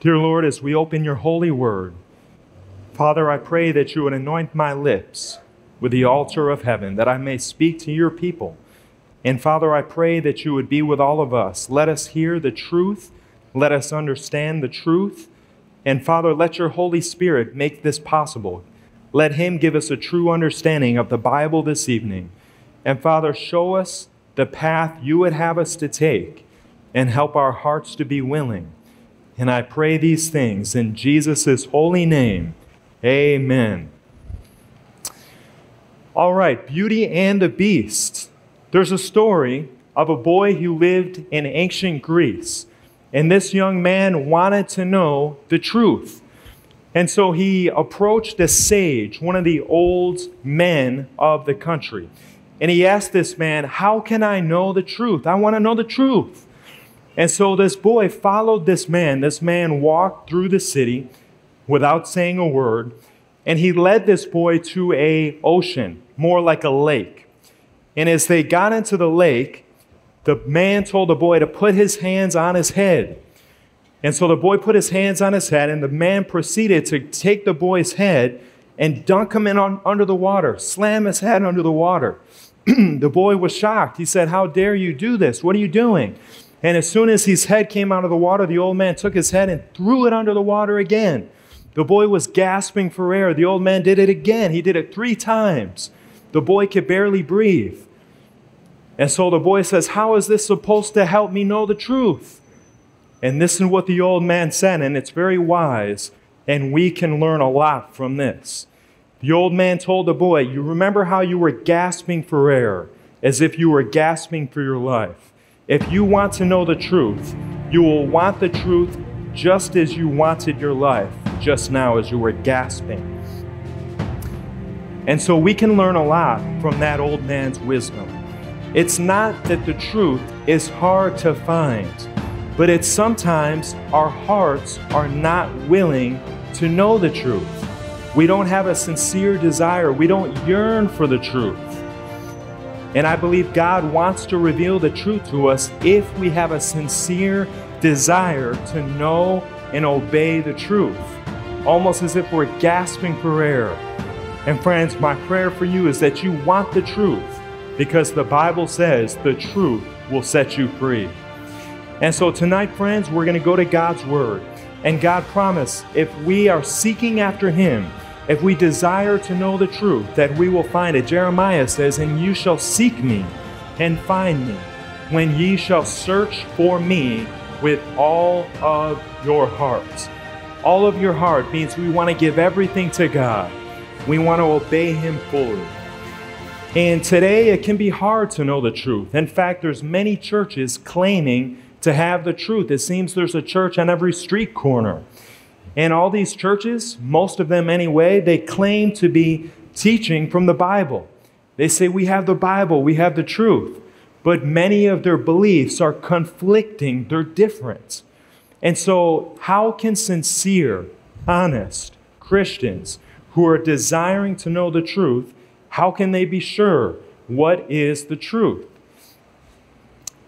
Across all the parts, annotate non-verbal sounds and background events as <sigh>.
Dear Lord, as we open your holy word, Father, I pray that you would anoint my lips with the altar of heaven, that I may speak to your people. And Father, I pray that you would be with all of us. Let us hear the truth. Let us understand the truth. And Father, let your Holy Spirit make this possible. Let him give us a true understanding of the Bible this evening. And Father, show us the path you would have us to take and help our hearts to be willing. And I pray these things in Jesus' holy name. Amen. All right, Beauty and the Beast. There's a story of a boy who lived in ancient Greece. And this young man wanted to know the truth. And so he approached a sage, one of the old men of the country. And he asked this man, How can I know the truth? I want to know the truth. And so this boy followed this man. This man walked through the city without saying a word, and he led this boy to a ocean, more like a lake. And as they got into the lake, the man told the boy to put his hands on his head. And so the boy put his hands on his head, and the man proceeded to take the boy's head and dunk him in on, under the water, slam his head under the water. <clears throat> the boy was shocked. He said, How dare you do this? What are you doing? And as soon as his head came out of the water, the old man took his head and threw it under the water again. The boy was gasping for air. The old man did it again. He did it three times. The boy could barely breathe. And so the boy says, How is this supposed to help me know the truth? And this is what the old man said, and it's very wise, and we can learn a lot from this. The old man told the boy, You remember how you were gasping for air, as if you were gasping for your life. If you want to know the truth, you will want the truth just as you wanted your life just now as you were gasping. And so we can learn a lot from that old man's wisdom. It's not that the truth is hard to find, but it's sometimes our hearts are not willing to know the truth. We don't have a sincere desire, we don't yearn for the truth. And I believe God wants to reveal the truth to us if we have a sincere desire to know and obey the truth, almost as if we're gasping for air. And friends, my prayer for you is that you want the truth because the Bible says the truth will set you free. And so tonight, friends, we're going to go to God's Word. And God promised if we are seeking after Him, if we desire to know the truth, that we will find it. Jeremiah says, And you shall seek me and find me when ye shall search for me with all of your heart. All of your heart means we want to give everything to God. We want to obey Him fully. And today it can be hard to know the truth. In fact, there's many churches claiming to have the truth. It seems there's a church on every street corner. And all these churches, most of them anyway, they claim to be teaching from the Bible. They say we have the Bible, we have the truth but many of their beliefs are conflicting, they're different. And so, how can sincere, honest Christians who are desiring to know the truth, how can they be sure what is the truth?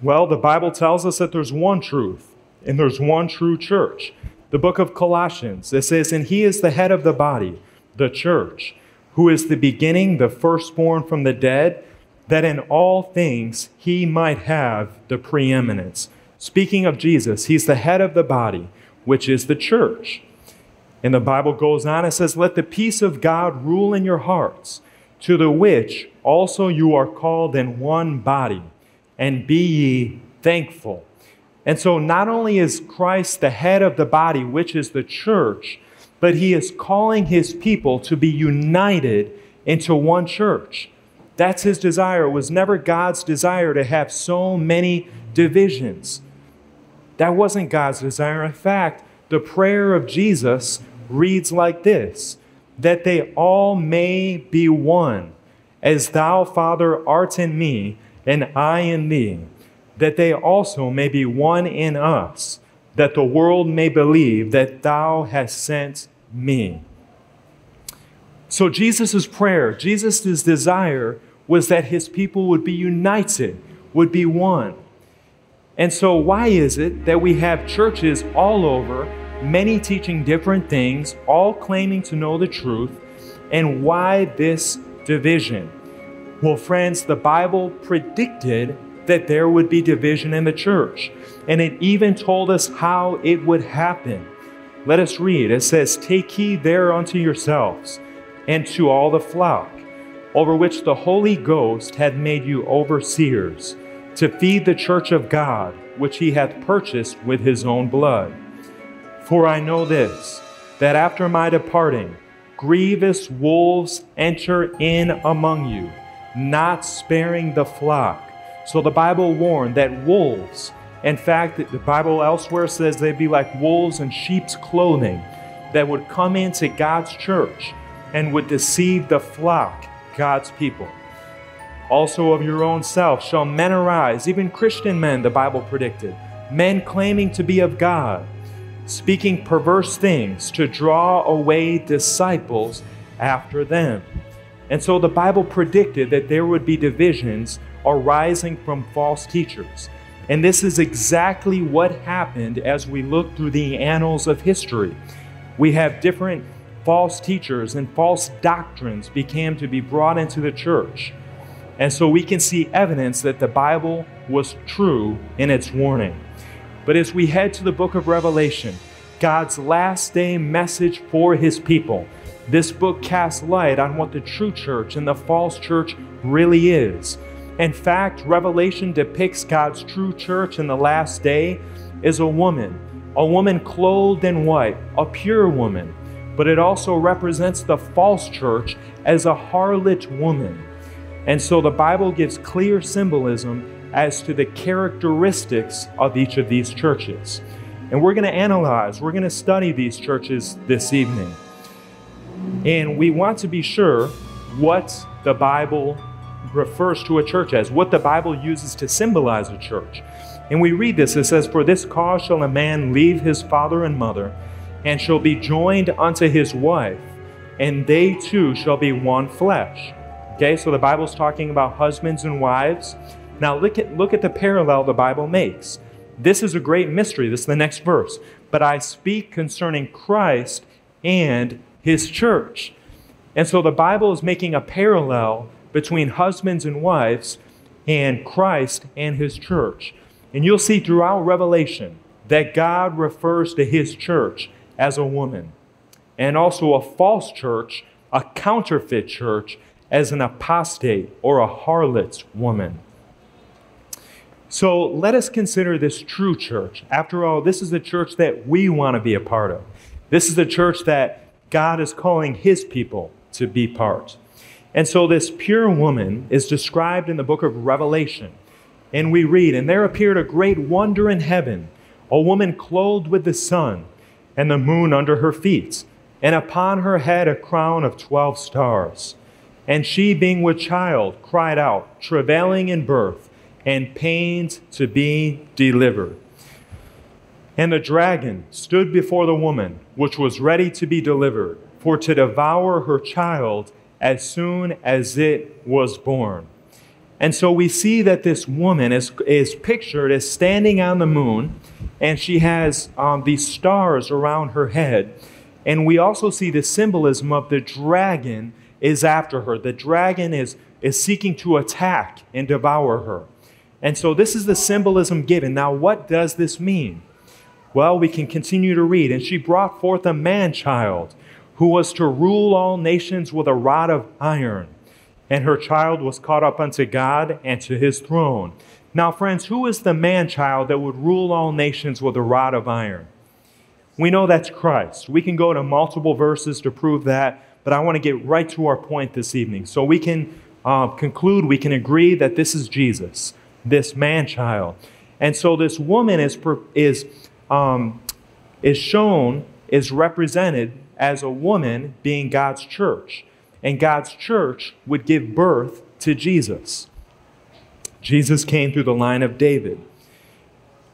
Well, the Bible tells us that there's one truth and there's one true church. The book of Colossians, it says, And he is the head of the body, the church, who is the beginning, the firstborn from the dead that in all things he might have the preeminence. Speaking of Jesus, he's the head of the body, which is the church. And the Bible goes on and says, Let the peace of God rule in your hearts, to the which also you are called in one body, and be ye thankful. And so, not only is Christ the head of the body, which is the church, but he is calling his people to be united into one church. That's his desire. It was never God's desire to have so many divisions. That wasn't God's desire. In fact, the prayer of Jesus reads like this that they all may be one, as thou, Father, art in me, and I in thee, that they also may be one in us, that the world may believe that thou hast sent me. So, Jesus' prayer, Jesus' desire was that his people would be united, would be one. And so, why is it that we have churches all over many teaching different things, all claiming to know the truth. And why this division? Well, friends, the Bible predicted that there would be division in the church, and it even told us how it would happen. Let us read. It says, Take heed thereunto yourselves and to all the flock, over which the Holy Ghost hath made you overseers, to feed the church of God, which he hath purchased with his own blood. For I know this, that after my departing, grievous wolves enter in among you, not sparing the flock. So the Bible warned that wolves, in fact, the Bible elsewhere says they'd be like wolves in sheep's clothing that would come into God's church and would deceive the flock, God's people. Also, of your own self shall men arise, even Christian men, the Bible predicted, men claiming to be of God, speaking perverse things to draw away disciples after them. And so the Bible predicted that there would be divisions arising from false teachers. And this is exactly what happened as we look through the annals of history. We have different false teachers and false doctrines began to be brought into the church. And so we can see evidence that the Bible was true in its warning. But as we head to the book of Revelation, God's last day message for his people, this book casts light on what the true church and the false church really is. In fact, Revelation depicts God's true church in the last day as a woman, a woman clothed in white, a pure woman, but it also represents the false church as a harlot woman. And so the Bible gives clear symbolism as to the characteristics of each of these churches. And we're going to analyze, we're going to study these churches this evening. And we want to be sure what the Bible refers to a church as, what the Bible uses to symbolize a church. And we read this it says, For this cause shall a man leave his father and mother, and shall be joined unto his wife, and they two shall be one flesh. Okay, so the Bible's talking about husbands and wives. Now look at, look at the parallel the Bible makes. This is a great mystery. This is the next verse. But I speak concerning Christ and his church. And so the Bible is making a parallel between husbands and wives and Christ and his church. And you'll see throughout Revelation that God refers to his church as a woman, and also a false church, a counterfeit church, as an apostate or a harlot's woman. So let us consider this true church. After all, this is the church that we want to be a part of. This is the church that God is calling his people to be part. And so this pure woman is described in the book of Revelation. And we read, And there appeared a great wonder in heaven, a woman clothed with the sun, and the moon under her feet, and upon her head a crown of twelve stars. And she, being with child, cried out, travailing in birth, and pained to be delivered. And the dragon stood before the woman, which was ready to be delivered, for to devour her child as soon as it was born. And so we see that this woman is, is pictured as standing on the moon, and she has um, these stars around her head. And we also see the symbolism of the dragon is after her. The dragon is, is seeking to attack and devour her. And so this is the symbolism given. Now, what does this mean? Well, we can continue to read. And she brought forth a man child who was to rule all nations with a rod of iron. And her child was caught up unto God and to his throne. Now, friends, who is the man child that would rule all nations with a rod of iron? We know that's Christ. We can go to multiple verses to prove that, but I want to get right to our point this evening. So we can uh, conclude, we can agree that this is Jesus, this man child. And so this woman is, is, um, is shown, is represented as a woman being God's church. And God's church would give birth to Jesus. Jesus came through the line of David.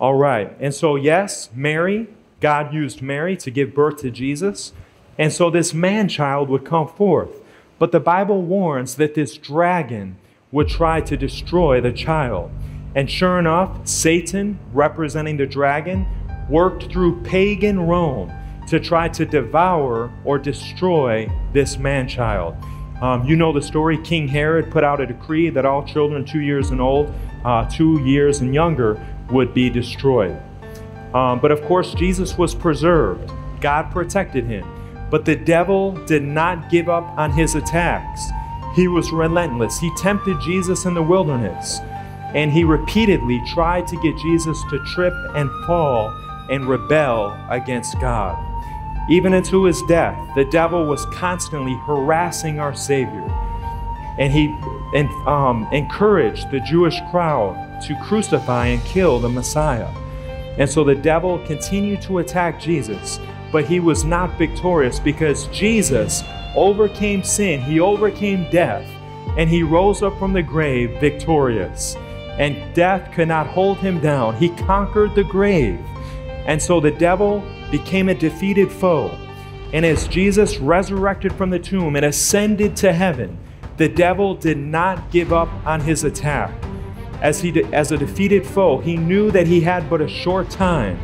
All right. And so, yes, Mary, God used Mary to give birth to Jesus. And so this man child would come forth. But the Bible warns that this dragon would try to destroy the child. And sure enough, Satan, representing the dragon, worked through pagan Rome to try to devour or destroy this man child. Um, you know the story. King Herod put out a decree that all children two years and old, uh, two years and younger, would be destroyed. Um, but of course, Jesus was preserved. God protected him. But the devil did not give up on his attacks. He was relentless. He tempted Jesus in the wilderness, and he repeatedly tried to get Jesus to trip and fall and rebel against God. Even unto his death, the devil was constantly harassing our Savior. And he and, um, encouraged the Jewish crowd to crucify and kill the Messiah. And so the devil continued to attack Jesus, but he was not victorious because Jesus overcame sin, he overcame death, and he rose up from the grave victorious. And death could not hold him down. He conquered the grave. And so the devil became a defeated foe. And as Jesus resurrected from the tomb and ascended to heaven, the devil did not give up on his attack. As, he, as a defeated foe, he knew that he had but a short time,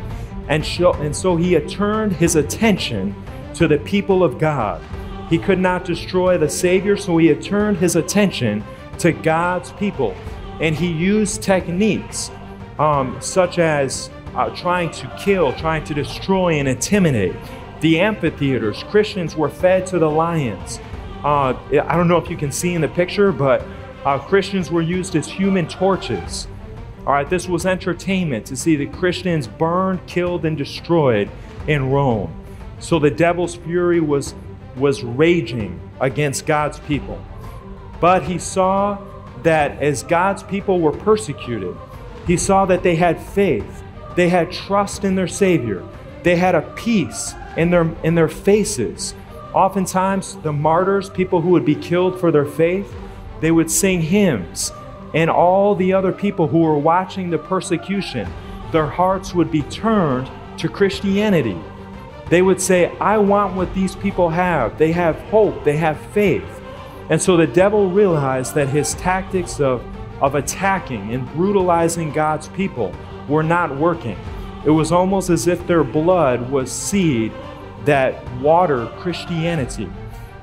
and, so, and so he had turned his attention to the people of God. He could not destroy the Savior, so he had turned his attention to God's people. And he used techniques um, such as uh, trying to kill, trying to destroy, and intimidate. The amphitheaters, Christians were fed to the lions. Uh, I don't know if you can see in the picture, but uh, Christians were used as human torches. All right, this was entertainment to see the Christians burned, killed, and destroyed in Rome. So the devil's fury was, was raging against God's people. But he saw that as God's people were persecuted, he saw that they had faith they had trust in their Savior. They had a peace in their, in their faces. Oftentimes, the martyrs, people who would be killed for their faith, they would sing hymns. And all the other people who were watching the persecution, their hearts would be turned to Christianity. They would say, I want what these people have. They have hope, they have faith. And so the devil realized that his tactics of, of attacking and brutalizing God's people were not working. It was almost as if their blood was seed that watered Christianity.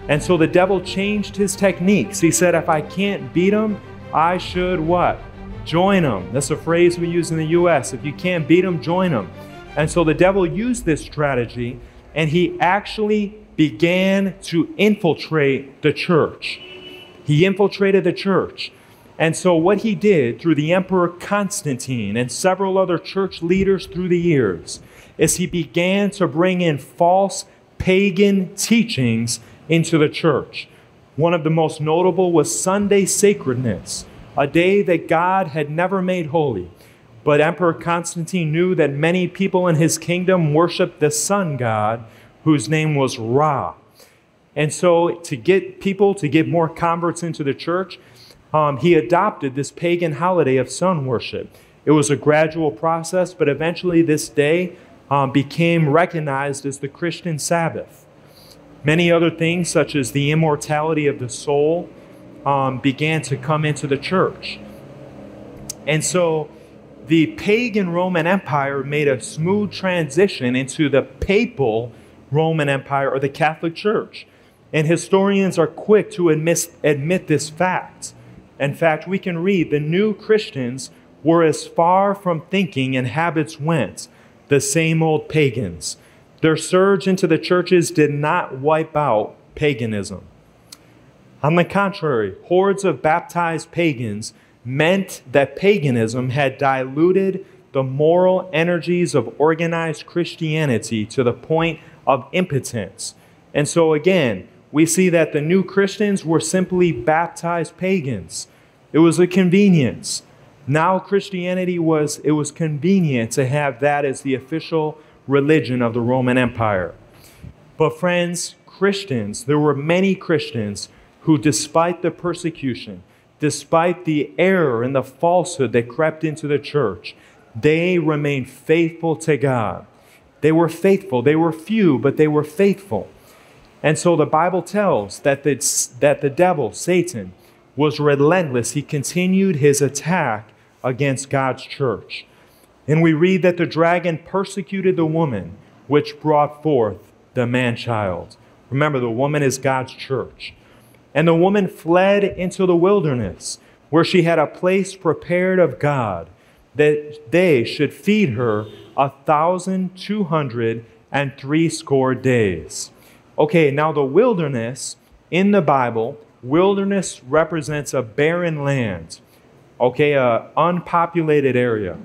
And so the devil changed his techniques. He said, if I can't beat them, I should what? Join them. That's a phrase we use in the US. If you can't beat them, join them. And so the devil used this strategy and he actually began to infiltrate the church. He infiltrated the church. And so, what he did through the Emperor Constantine and several other church leaders through the years is he began to bring in false pagan teachings into the church. One of the most notable was Sunday sacredness, a day that God had never made holy. But Emperor Constantine knew that many people in his kingdom worshiped the sun god, whose name was Ra. And so, to get people to get more converts into the church, um, he adopted this pagan holiday of sun worship. It was a gradual process, but eventually this day um, became recognized as the Christian Sabbath. Many other things, such as the immortality of the soul, um, began to come into the church. And so the pagan Roman Empire made a smooth transition into the papal Roman Empire or the Catholic Church. And historians are quick to admit, admit this fact. In fact, we can read the new Christians were as far from thinking and habits went, the same old pagans. Their surge into the churches did not wipe out paganism. On the contrary, hordes of baptized pagans meant that paganism had diluted the moral energies of organized Christianity to the point of impotence. And so, again, we see that the new Christians were simply baptized pagans. It was a convenience. Now Christianity was it was convenient to have that as the official religion of the Roman Empire. But friends, Christians, there were many Christians who despite the persecution, despite the error and the falsehood that crept into the church, they remained faithful to God. They were faithful. They were few, but they were faithful. And so the Bible tells that the, that the devil, Satan, was relentless. He continued his attack against God's church. And we read that the dragon persecuted the woman, which brought forth the man child. Remember, the woman is God's church. And the woman fled into the wilderness, where she had a place prepared of God, that they should feed her a thousand two hundred and threescore days. Okay, now the wilderness in the Bible, wilderness represents a barren land, okay, a unpopulated area.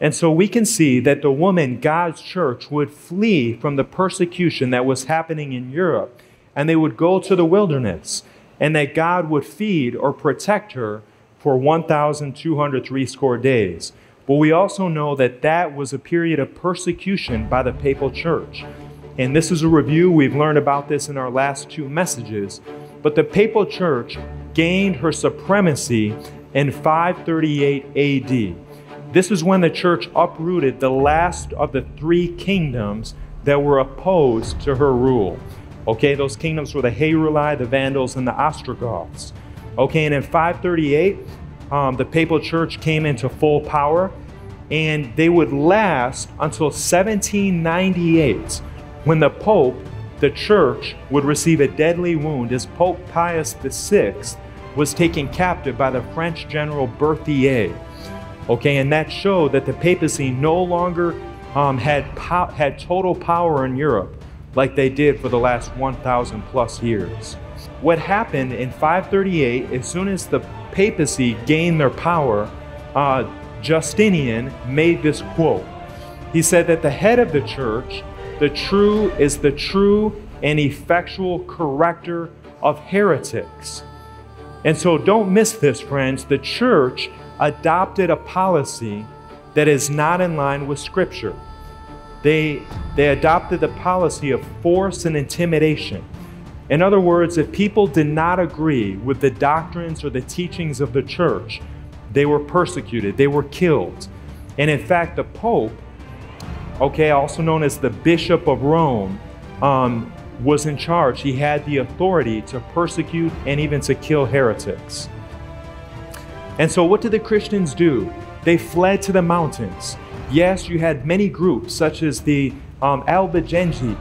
And so we can see that the woman, God's church, would flee from the persecution that was happening in Europe, and they would go to the wilderness, and that God would feed or protect her for 1,203 score days. But we also know that that was a period of persecution by the papal church. And this is a review, we've learned about this in our last two messages. But the papal church gained her supremacy in 538 AD. This is when the church uprooted the last of the three kingdoms that were opposed to her rule. Okay, those kingdoms were the Heruli, the Vandals, and the Ostrogoths. Okay, and in 538, um, the papal church came into full power, and they would last until 1798, when the Pope, the church, would receive a deadly wound as Pope Pius VI was taken captive by the French general Berthier. Okay, and that showed that the papacy no longer um, had, had total power in Europe like they did for the last 1,000 plus years. What happened in 538, as soon as the papacy gained their power, uh, Justinian made this quote. He said that the head of the church, the true, is the true and effectual corrector of heretics. And so don't miss this, friends. The church adopted a policy that is not in line with Scripture. They, they adopted the policy of force and intimidation. In other words, if people did not agree with the doctrines or the teachings of the church, they were persecuted, they were killed. And in fact, the Pope, okay, also known as the Bishop of Rome, um, was in charge. He had the authority to persecute and even to kill heretics. And so, what did the Christians do? They fled to the mountains. Yes, you had many groups, such as the um, Albigenses,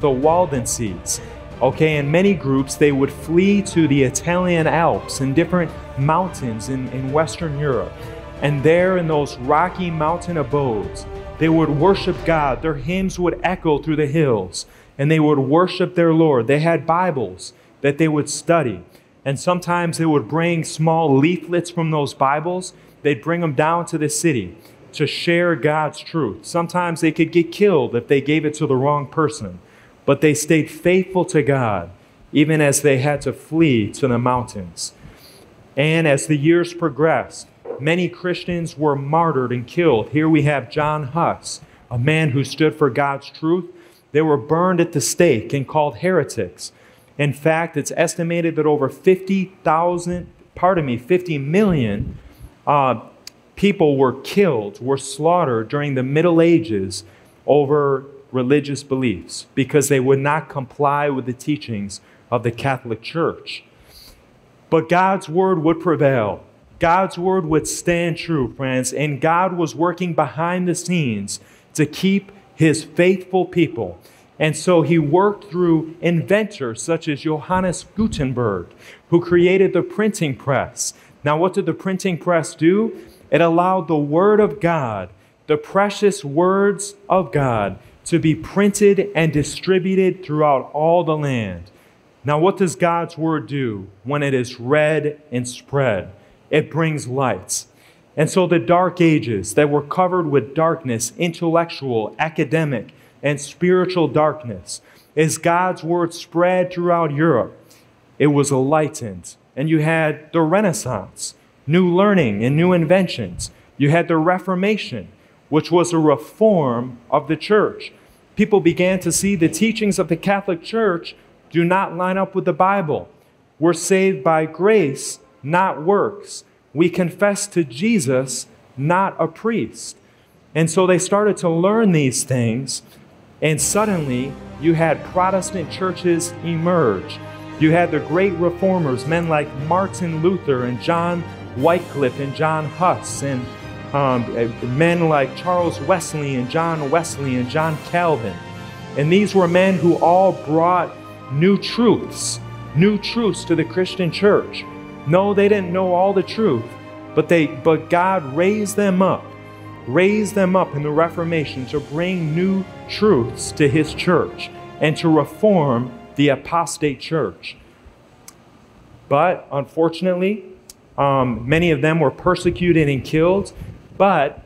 the Waldenses, Okay, in many groups, they would flee to the Italian Alps and different mountains in, in Western Europe. And there, in those rocky mountain abodes, they would worship God. Their hymns would echo through the hills, and they would worship their Lord. They had Bibles that they would study. And sometimes they would bring small leaflets from those Bibles, they'd bring them down to the city to share God's truth. Sometimes they could get killed if they gave it to the wrong person but they stayed faithful to God, even as they had to flee to the mountains. And as the years progressed, many Christians were martyred and killed. Here we have John Huss, a man who stood for God's truth. They were burned at the stake and called heretics. In fact, it's estimated that over 50,000, pardon me, 50 million uh, people were killed, were slaughtered during the Middle Ages over religious beliefs because they would not comply with the teachings of the Catholic Church. But God's word would prevail. God's word would stand true, friends, and God was working behind the scenes to keep his faithful people. And so he worked through inventors such as Johannes Gutenberg, who created the printing press. Now, what did the printing press do? It allowed the Word of God, the precious words of God, to be printed and distributed throughout all the land. Now, what does God's word do when it is read and spread? It brings lights. And so the dark ages that were covered with darkness, intellectual, academic, and spiritual darkness, as God's word spread throughout Europe, it was enlightened. And you had the Renaissance, new learning and new inventions. You had the Reformation, which was a reform of the church. People began to see the teachings of the Catholic Church do not line up with the Bible. We're saved by grace, not works. We confess to Jesus, not a priest. And so they started to learn these things, and suddenly you had Protestant churches emerge. You had the great reformers, men like Martin Luther and John Wycliffe and John Huss and um, men like Charles Wesley and John Wesley and John Calvin. And these were men who all brought new truths, new truths to the Christian church. No, they didn't know all the truth, but they but God raised them up, raised them up in the Reformation to bring new truths to his church and to reform the apostate church. But unfortunately, um, many of them were persecuted and killed. But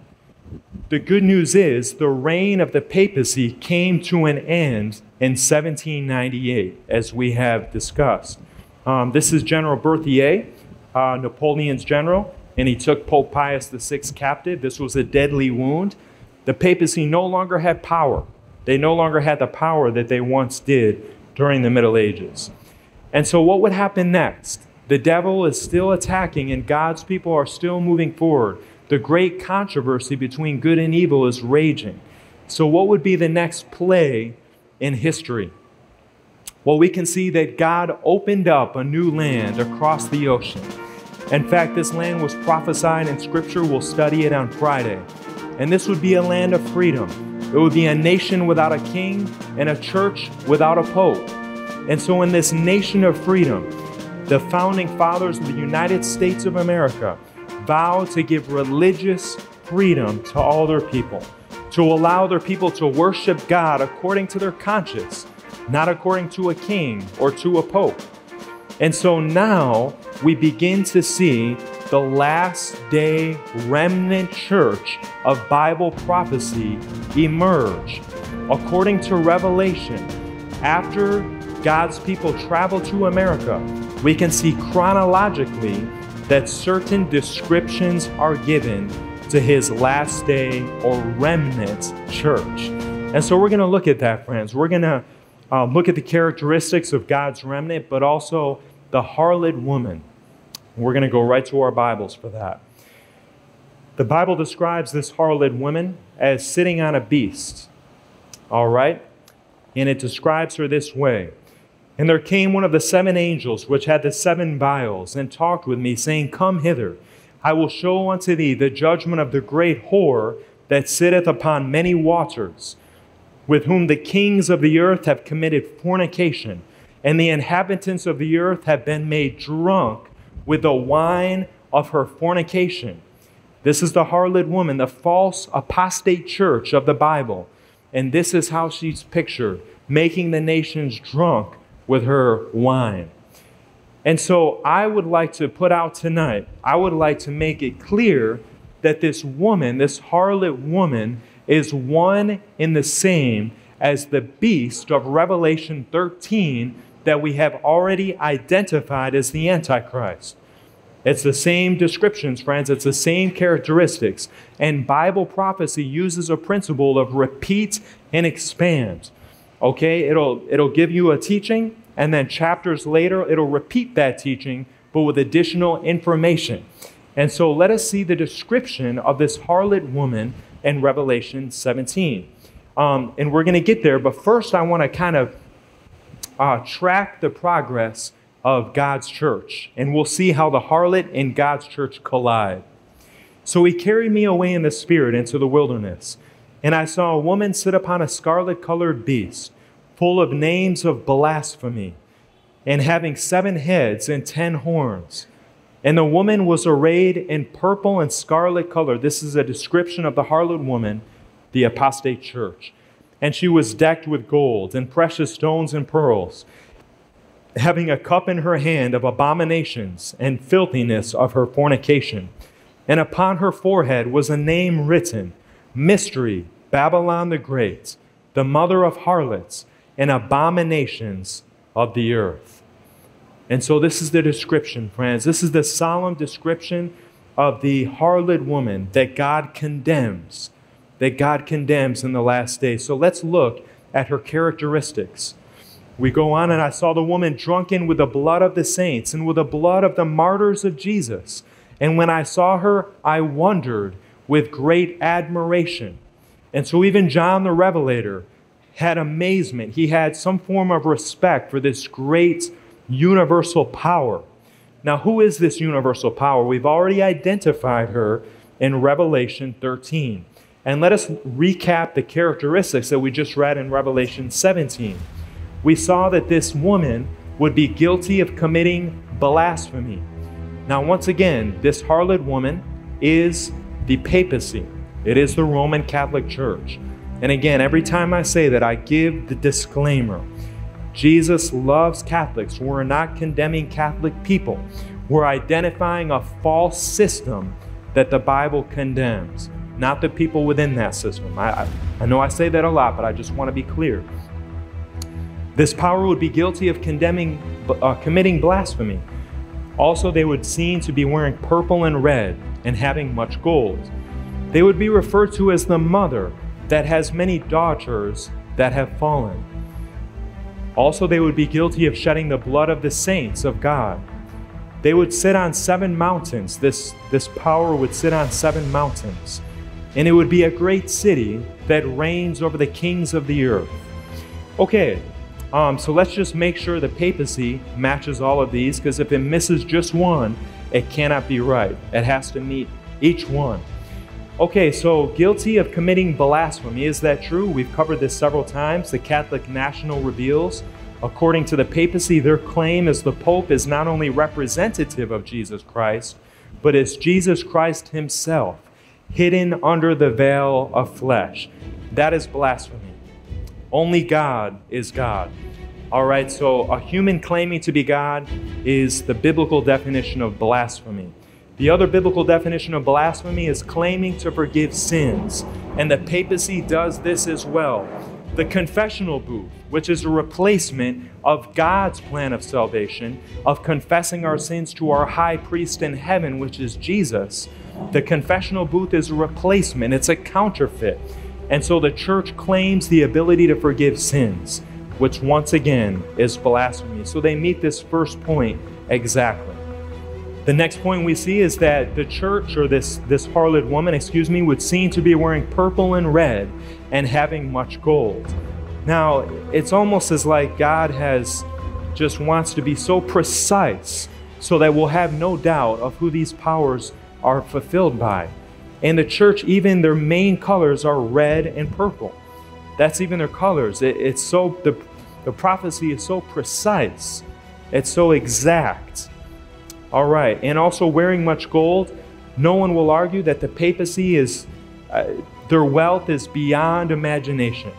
the good news is the reign of the papacy came to an end in 1798, as we have discussed. Um, this is General Berthier, uh, Napoleon's general, and he took Pope Pius VI captive. This was a deadly wound. The papacy no longer had power. They no longer had the power that they once did during the Middle Ages. And so, what would happen next? The devil is still attacking, and God's people are still moving forward. The great controversy between good and evil is raging. So, what would be the next play in history? Well, we can see that God opened up a new land across the ocean. In fact, this land was prophesied in Scripture. We'll study it on Friday. And this would be a land of freedom. It would be a nation without a king and a church without a pope. And so, in this nation of freedom, the founding fathers of the United States of America vow to give religious freedom to all their people, to allow their people to worship God according to their conscience, not according to a king or to a pope. And so now we begin to see the last day remnant church of Bible prophecy emerge. According to Revelation, after God's people travel to America, we can see chronologically that certain descriptions are given to his last day or remnant church. And so we're going to look at that, friends. We're going to uh, look at the characteristics of God's remnant, but also the harlot woman. We're going to go right to our Bibles for that. The Bible describes this harlot woman as sitting on a beast. All right? And it describes her this way and there came one of the seven angels which had the seven vials, and talked with me, saying, Come hither, I will show unto thee the judgment of the great whore that sitteth upon many waters, with whom the kings of the earth have committed fornication, and the inhabitants of the earth have been made drunk with the wine of her fornication. This is the harlot woman, the false apostate church of the Bible. And this is how she's pictured making the nations drunk with her wine. And so I would like to put out tonight, I would like to make it clear that this woman, this harlot woman, is one in the same as the beast of Revelation 13 that we have already identified as the Antichrist. It's the same descriptions, friends. It's the same characteristics. And Bible prophecy uses a principle of repeat and expand. Okay? It'll, it'll give you a teaching, and then chapters later, it'll repeat that teaching, but with additional information. And so let us see the description of this harlot woman in Revelation 17. Um, and we're going to get there, but first I want to kind of uh, track the progress of God's church, and we'll see how the harlot and God's church collide. So he carried me away in the spirit into the wilderness, and I saw a woman sit upon a scarlet colored beast full of names of blasphemy, and having seven heads and ten horns. And the woman was arrayed in purple and scarlet color. This is a description of the harlot woman, the apostate church. And she was decked with gold and precious stones and pearls, having a cup in her hand of abominations and filthiness of her fornication. And upon her forehead was a name written Mystery, Babylon the Great, the mother of harlots and abominations of the earth. And so, this is the description, friends. This is the solemn description of the harlot woman that God condemns, that God condemns in the last days. So, let's look at her characteristics. We go on, and I saw the woman drunken with the blood of the saints and with the blood of the martyrs of Jesus. And when I saw her, I wondered with great admiration. And so, even John the Revelator, had amazement. He had some form of respect for this great universal power. Now, who is this universal power? We've already identified her in Revelation 13. And let us recap the characteristics that we just read in Revelation 17. We saw that this woman would be guilty of committing blasphemy. Now, once again, this harlot woman is the papacy, it is the Roman Catholic Church. And again, every time I say that, I give the disclaimer Jesus loves Catholics. We're not condemning Catholic people, we're identifying a false system that the Bible condemns not the people within that system. I, I, I know I say that a lot, but I just want to be clear. This power would be guilty of condemning, uh, committing blasphemy. Also, they would seem to be wearing purple and red and having much gold. They would be referred to as the mother that has many daughters that have fallen. Also, they would be guilty of shedding the blood of the saints of God. They would sit on seven mountains. This, this power would sit on seven mountains and it would be a great city that reigns over the kings of the earth. Okay, um, so let's just make sure the papacy matches all of these, because if it misses just one, it cannot be right. It has to meet each one. Okay, so guilty of committing blasphemy. Is that true? We've covered this several times. The Catholic National reveals, according to the papacy, their claim is the Pope is not only representative of Jesus Christ, but is Jesus Christ himself hidden under the veil of flesh. That is blasphemy. Only God is God. All right, so a human claiming to be God is the biblical definition of blasphemy. The other biblical definition of blasphemy is claiming to forgive sins, and the papacy does this as well. The confessional booth, which is a replacement of God's plan of salvation, of confessing our sins to our high priest in heaven, which is Jesus, the confessional booth is a replacement, it's a counterfeit. And so the church claims the ability to forgive sins, which once again is blasphemy. So they meet this first point exactly. The next point we see is that the church, or this, this harlot woman, excuse me, would seem to be wearing purple and red and having much gold. Now, it's almost as like God has just wants to be so precise so that we'll have no doubt of who these powers are fulfilled by. And the church, even their main colors are red and purple. That's even their colors. It, it's so, the, the prophecy is so precise, it's so exact. All right, and also wearing much gold. No one will argue that the papacy is, uh, their wealth is beyond imagination.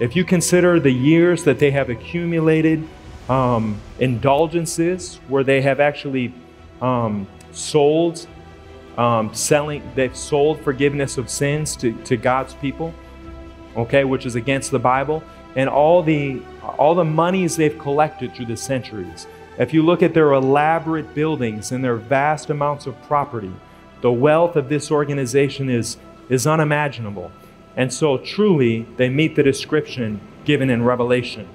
If you consider the years that they have accumulated um, indulgences, where they have actually um, sold um, selling, they've sold forgiveness of sins to, to God's people, okay, which is against the Bible, and all the all the monies they've collected through the centuries. If you look at their elaborate buildings and their vast amounts of property, the wealth of this organization is, is unimaginable. And so truly they meet the description given in Revelation.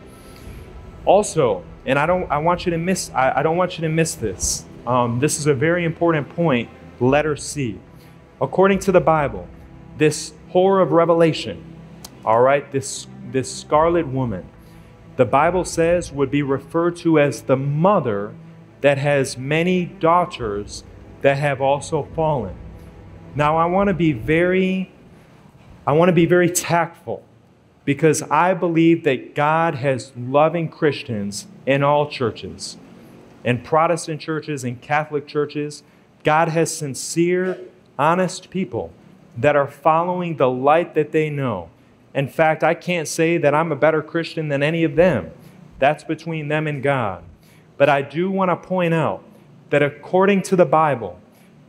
Also, and I don't I want you to miss I, I don't want you to miss this. Um, this is a very important point letter C. According to the Bible, this whore of Revelation, all right, this, this scarlet woman, the Bible says would be referred to as the mother that has many daughters that have also fallen. Now, I want to be very, I want to be very tactful because I believe that God has loving Christians in all churches, in Protestant churches, in Catholic churches. God has sincere, honest people that are following the light that they know. In fact, I can't say that I'm a better Christian than any of them. That's between them and God. But I do want to point out that according to the Bible,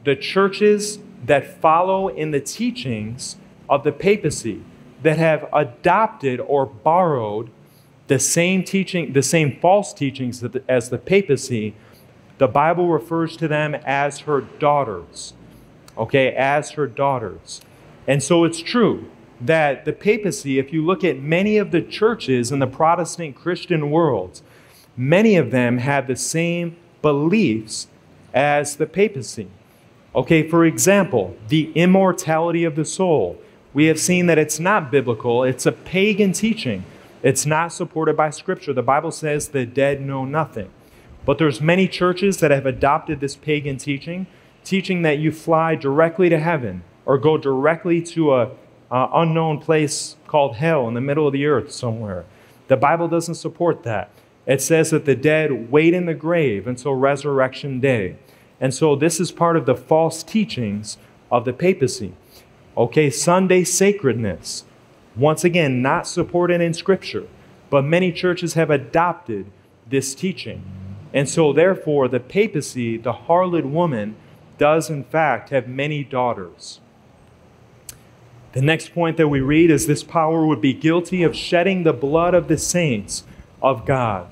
the churches that follow in the teachings of the papacy, that have adopted or borrowed the same teaching, the same false teachings as the papacy, the Bible refers to them as her daughters. Okay, as her daughters. And so it's true that the papacy, if you look at many of the churches in the Protestant Christian world, many of them have the same beliefs as the papacy. Okay, for example, the immortality of the soul. We have seen that it's not biblical, it's a pagan teaching. It's not supported by Scripture. The Bible says the dead know nothing. But there's many churches that have adopted this pagan teaching, teaching that you fly directly to heaven or go directly to a uh, unknown place called hell in the middle of the earth somewhere. The Bible doesn't support that. It says that the dead wait in the grave until resurrection day. And so this is part of the false teachings of the papacy. Okay, Sunday sacredness. Once again, not supported in Scripture, but many churches have adopted this teaching. And so, therefore, the papacy, the harlot woman, does in fact have many daughters. The next point that we read is this power would be guilty of shedding the blood of the saints of God.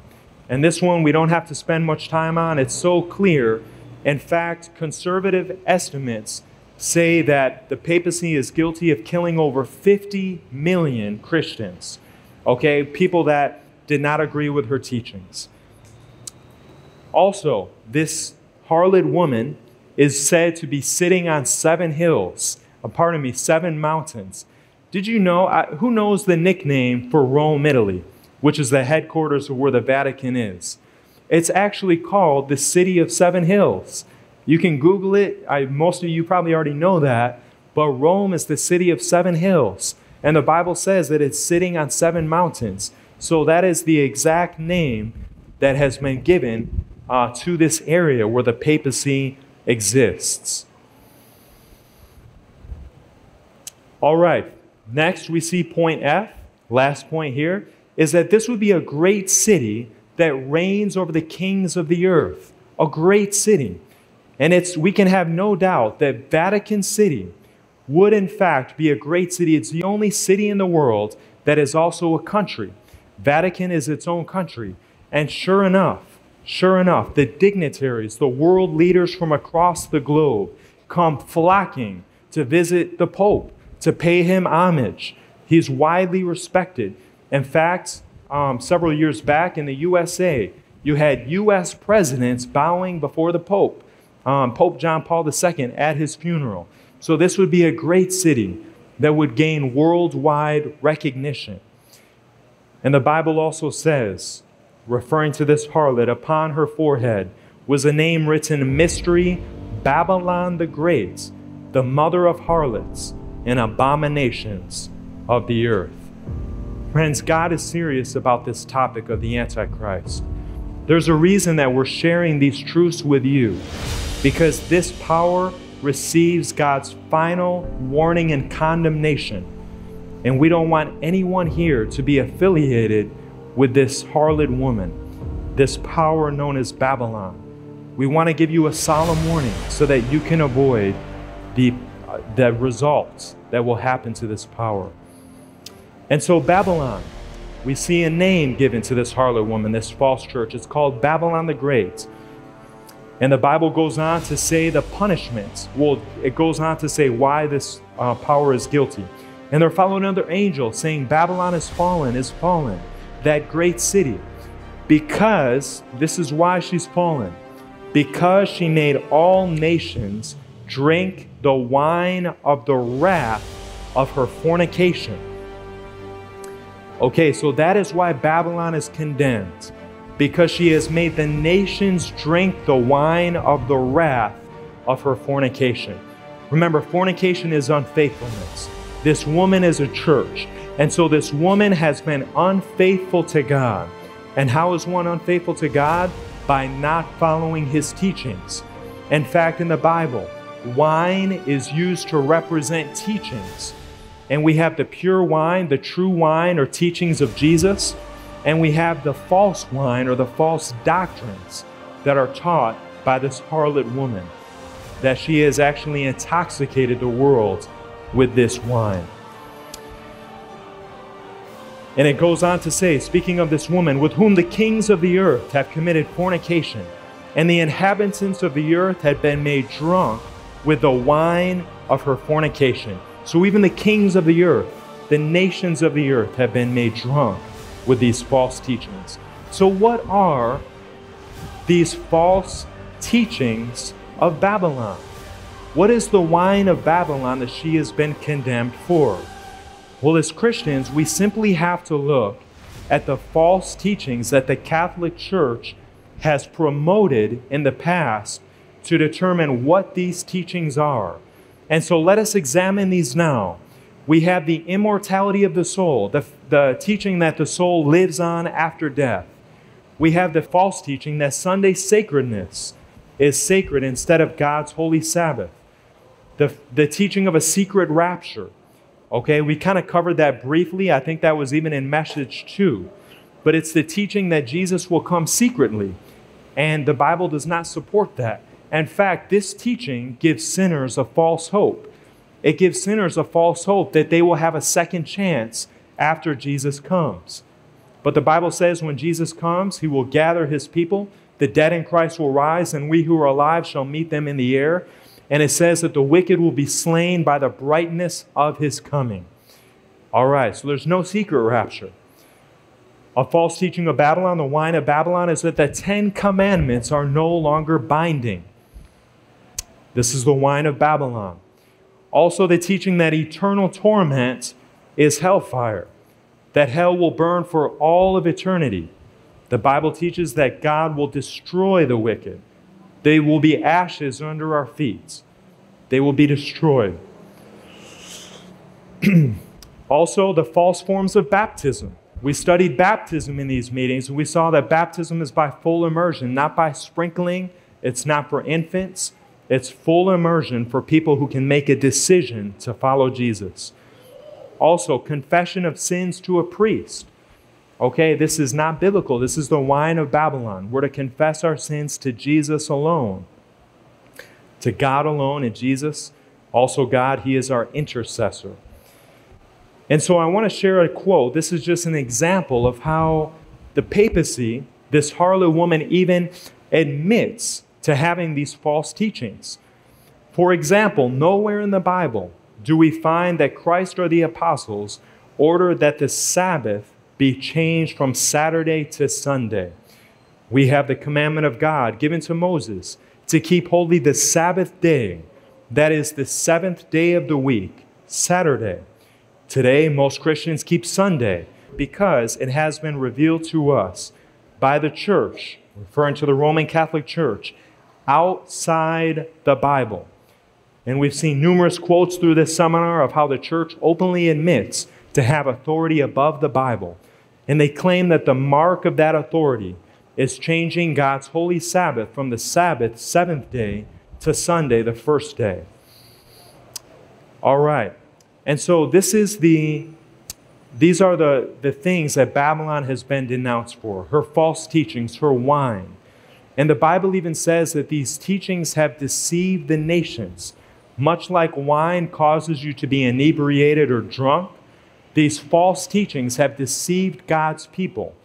And this one we don't have to spend much time on, it's so clear. In fact, conservative estimates say that the papacy is guilty of killing over 50 million Christians. Okay, people that did not agree with her teachings. Also, this harlot woman is said to be sitting on seven hills, uh, pardon me, seven mountains. Did you know? Uh, who knows the nickname for Rome, Italy, which is the headquarters of where the Vatican is? It's actually called the City of Seven Hills. You can Google it. I, most of you probably already know that. But Rome is the city of seven hills. And the Bible says that it's sitting on seven mountains. So that is the exact name that has been given uh, to this area where the papacy exists. All right, next we see point F, last point here, is that this would be a great city that reigns over the kings of the earth. A great city. And it's, we can have no doubt that Vatican City would, in fact, be a great city. It's the only city in the world that is also a country. Vatican is its own country. And sure enough, sure enough, the dignitaries, the world leaders from across the globe come flocking to visit the Pope, to pay him homage. He's widely respected. In fact, um, several years back in the USA, you had U.S. presidents bowing before the Pope um, Pope John Paul II at his funeral. So this would be a great city that would gain worldwide recognition. And the Bible also says, referring to this harlot, upon her forehead was a name written Mystery Babylon the Great, the mother of harlots and abominations of the earth. Friends, God is serious about this topic of the Antichrist. There's a reason that we're sharing these truths with you because this power receives God's final warning and condemnation. And we don't want anyone here to be affiliated with this harlot woman, this power known as Babylon. We want to give you a solemn warning so that you can avoid the, the results that will happen to this power. And so, Babylon, we see a name given to this harlot woman, this false church. It's called Babylon the Great. And the Bible goes on to say the punishments. Well, it goes on to say why this uh, power is guilty. And they're following another angel saying, Babylon is fallen, is fallen, that great city. Because, this is why she's fallen, because she made all nations drink the wine of the wrath of her fornication. Okay, so that is why Babylon is condemned because she has made the nations drink the wine of the wrath of her fornication. Remember, fornication is unfaithfulness. This woman is a church. And so this woman has been unfaithful to God. And how is one unfaithful to God? By not following his teachings. In fact, in the Bible, wine is used to represent teachings. And we have the pure wine, the true wine or teachings of Jesus. And we have the false wine or the false doctrines that are taught by this harlot woman, that she has actually intoxicated the world with this wine. And it goes on to say, speaking of this woman, with whom the kings of the earth have committed fornication, and the inhabitants of the earth had been made drunk with the wine of her fornication. So even the kings of the earth, the nations of the earth have been made drunk with these false teachings. So, what are these false teachings of Babylon? What is the wine of Babylon that she has been condemned for? Well, as Christians, we simply have to look at the false teachings that the Catholic Church has promoted in the past to determine what these teachings are. And so let us examine these now. We have the immortality of the soul, the, the teaching that the soul lives on after death. We have the false teaching that Sunday sacredness is sacred instead of God's holy Sabbath. The, the teaching of a secret rapture. Okay, we kind of covered that briefly. I think that was even in message two. But it's the teaching that Jesus will come secretly. And the Bible does not support that. In fact, this teaching gives sinners a false hope. It gives sinners a false hope that they will have a second chance after Jesus comes. But the Bible says when Jesus comes, he will gather his people, the dead in Christ will rise, and we who are alive shall meet them in the air. And it says that the wicked will be slain by the brightness of his coming. All right, so there's no secret rapture. A false teaching of Babylon, the wine of Babylon, is that the Ten Commandments are no longer binding. This is the wine of Babylon. Also, the teaching that eternal torment is hellfire, that hell will burn for all of eternity. The Bible teaches that God will destroy the wicked they will be ashes under our feet. They will be destroyed. <clears throat> also, the false forms of baptism. We studied baptism in these meetings, and we saw that baptism is by full immersion, not by sprinkling. It's not for infants. It's full immersion for people who can make a decision to follow Jesus. Also, confession of sins to a priest. Okay, this is not biblical. This is the wine of Babylon. We're to confess our sins to Jesus alone, to God alone, and Jesus, also God, He is our intercessor. And so I want to share a quote. This is just an example of how the papacy, this harlot woman, even admits to having these false teachings. For example, nowhere in the Bible do we find that Christ or the apostles ordered that the Sabbath be changed from Saturday to Sunday. We have the commandment of God given to Moses to keep holy the Sabbath day, that is the seventh day of the week, Saturday. Today, most Christians keep Sunday because it has been revealed to us by the church, referring to the Roman Catholic Church, outside the Bible. And we've seen numerous quotes through this seminar of how the church openly admits to have authority above the Bible and they claim that the mark of that authority is changing God's holy Sabbath from the Sabbath, seventh day, to Sunday, the first day. All right. And so this is the these are the, the things that Babylon has been denounced for her false teachings, her wine. And the Bible even says that these teachings have deceived the nations. Much like wine causes you to be inebriated or drunk, these false teachings have deceived God's people,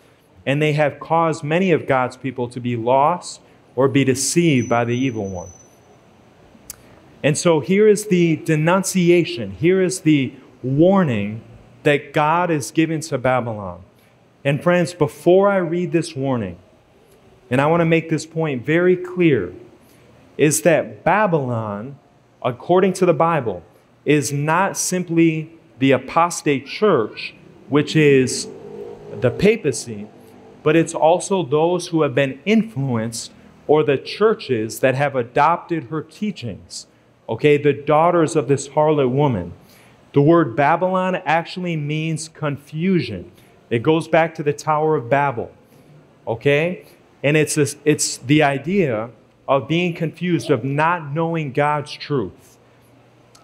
and they have caused many of God's people to be lost or be deceived by the evil one. And so here is the denunciation, here is the warning that God is giving to Babylon. And friends, before I read this warning, and I want to make this point very clear, is that Babylon, according to the Bible, is not simply the apostate church, which is the papacy, but it's also those who have been influenced or the churches that have adopted her teachings. Okay, the daughters of this harlot woman. The word Babylon actually means confusion. It goes back to the Tower of Babel. Okay? And it's, this, it's the idea of being confused, of not knowing God's truth.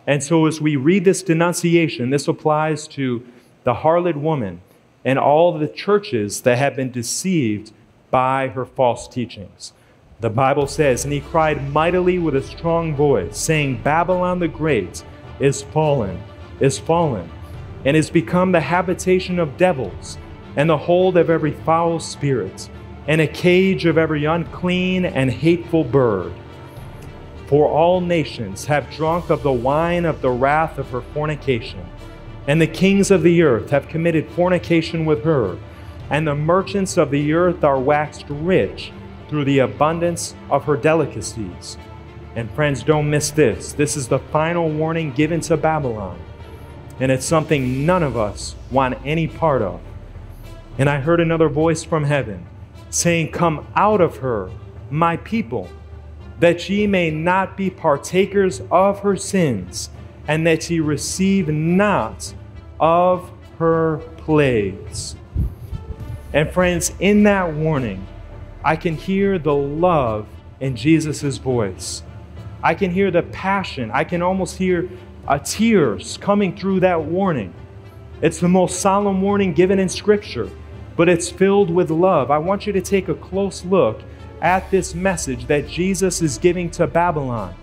And so, as we read this denunciation, this applies to the harlot woman and all the churches that have been deceived by her false teachings. The Bible says, And he cried mightily with a strong voice, saying, Babylon the Great is fallen, is fallen, and is become the habitation of devils, and the hold of every foul spirit, and a cage of every unclean and hateful bird. For all nations have drunk of the wine of the wrath of her fornication. And the kings of the earth have committed fornication with her. And the merchants of the earth are waxed rich through the abundance of her delicacies. And friends, don't miss this. This is the final warning given to Babylon. And it's something none of us want any part of. And I heard another voice from heaven saying, Come out of her, my people that ye may not be partakers of her sins, and that ye receive not of her plagues. And friends, in that warning, I can hear the love in Jesus' voice. I can hear the passion. I can almost hear uh, tears coming through that warning. It's the most solemn warning given in Scripture, but it's filled with love. I want you to take a close look at this message that Jesus is giving to Babylon,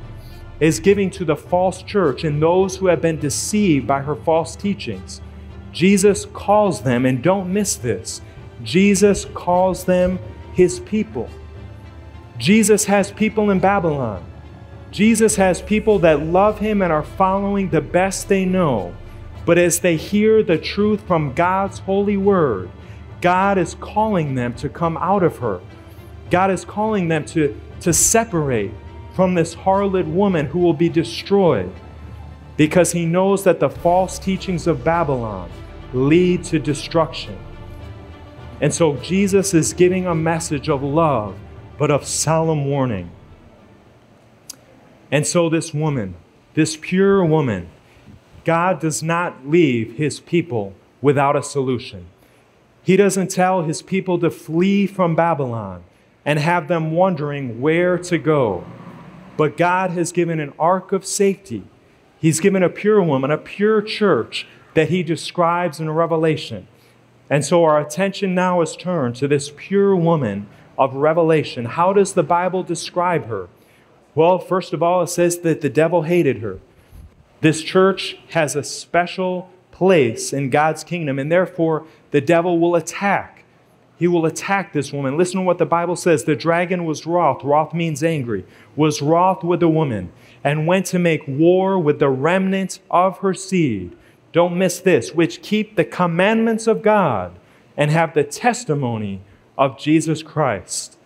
is giving to the false church and those who have been deceived by her false teachings. Jesus calls them, and don't miss this, Jesus calls them his people. Jesus has people in Babylon. Jesus has people that love him and are following the best they know. But as they hear the truth from God's holy word, God is calling them to come out of her. God is calling them to, to separate from this harlot woman who will be destroyed because he knows that the false teachings of Babylon lead to destruction. And so Jesus is giving a message of love, but of solemn warning. And so, this woman, this pure woman, God does not leave his people without a solution. He doesn't tell his people to flee from Babylon and have them wondering where to go. But God has given an ark of safety. He's given a pure woman, a pure church that he describes in Revelation. And so our attention now is turned to this pure woman of Revelation. How does the Bible describe her? Well, first of all, it says that the devil hated her. This church has a special place in God's kingdom, and therefore the devil will attack. He will attack this woman. Listen to what the Bible says. The dragon was wroth, wroth means angry, was wroth with the woman, and went to make war with the remnant of her seed don't miss this, which keep the commandments of God and have the testimony of Jesus Christ.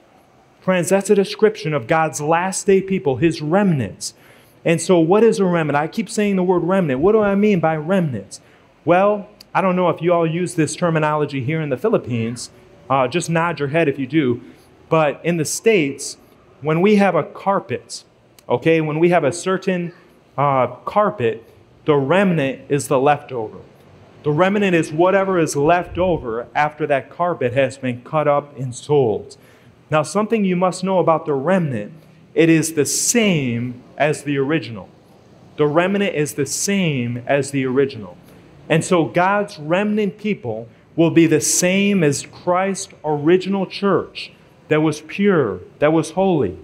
Friends, that's a description of God's last day people, his remnants. And so, what is a remnant? I keep saying the word remnant. What do I mean by remnants? Well, I don't know if you all use this terminology here in the Philippines. Uh, just nod your head if you do. But in the States, when we have a carpet, okay, when we have a certain uh, carpet, the remnant is the leftover. The remnant is whatever is left over after that carpet has been cut up and sold. Now, something you must know about the remnant it is the same as the original. The remnant is the same as the original. And so, God's remnant people will be the same as Christ's original church that was pure, that was holy.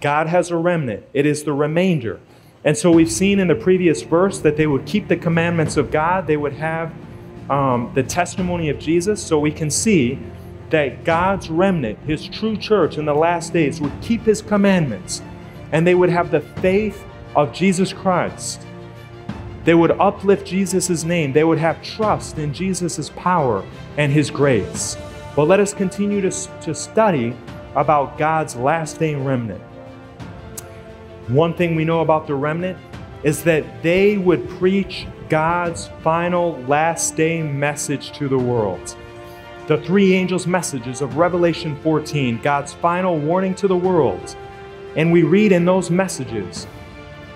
God has a remnant, it is the remainder. And so we've seen in the previous verse that they would keep the commandments of God, they would have um, the testimony of Jesus. So we can see that God's remnant, his true church in the last days, would keep his commandments and they would have the faith of Jesus Christ. They would uplift Jesus' name. They would have trust in Jesus' power and his grace. But let us continue to, to study about God's last day remnant. One thing we know about the remnant is that they would preach God's final last day message to the world. The three angels' messages of Revelation 14, God's final warning to the world. And we read in those messages,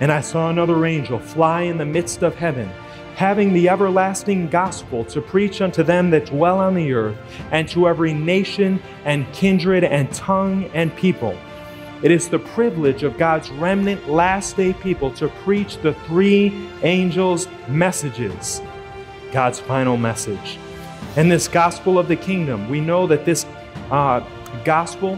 and I saw another angel fly in the midst of heaven, having the everlasting gospel to preach unto them that dwell on the earth, and to every nation and kindred and tongue and people it is the privilege of God's remnant last day people to preach the three angels' messages, God's final message. And this gospel of the kingdom, we know that this uh, gospel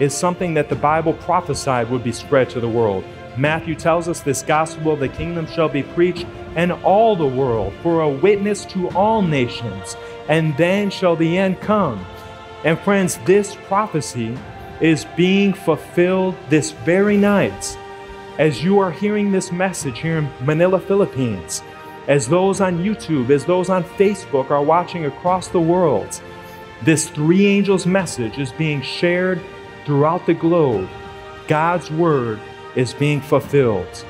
is something that the Bible prophesied would be spread to the world. Matthew tells us this gospel of the kingdom shall be preached in all the world for a witness to all nations, and then shall the end come. And friends, this prophecy is being fulfilled this very night as you are hearing this message here in Manila, Philippines, as those on YouTube, as those on Facebook are watching across the world. This three angels message is being shared throughout the globe. God's word is being fulfilled.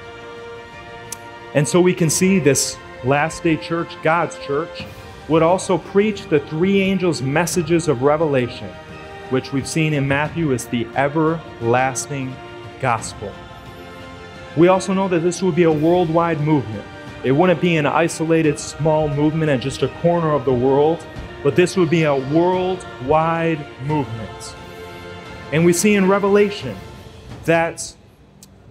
And so we can see this last day church, God's church, would also preach the three angels' messages of revelation which we've seen in Matthew is the everlasting gospel. We also know that this would be a worldwide movement. It wouldn't be an isolated small movement in just a corner of the world, but this would be a worldwide movement. And we see in Revelation that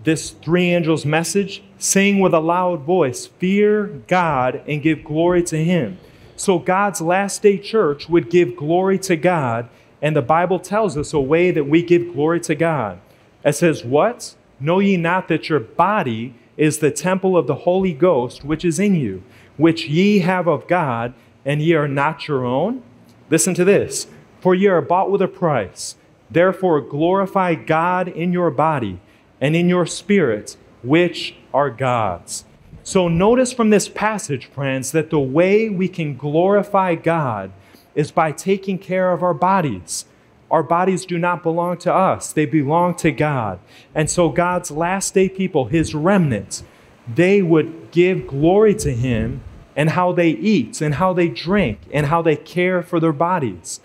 this three angels' message sing with a loud voice, Fear God and give glory to Him. So God's last day church would give glory to God, and the Bible tells us a way that we give glory to God. It says, What? Know ye not that your body is the temple of the Holy Ghost which is in you, which ye have of God, and ye are not your own? Listen to this. For ye are bought with a price. Therefore glorify God in your body and in your spirits, which are God's. So notice from this passage, friends, that the way we can glorify God is by taking care of our bodies. Our bodies do not belong to us, they belong to God. And so, God's last day people, his remnants, they would give glory to him and how they eat and how they drink and how they care for their bodies.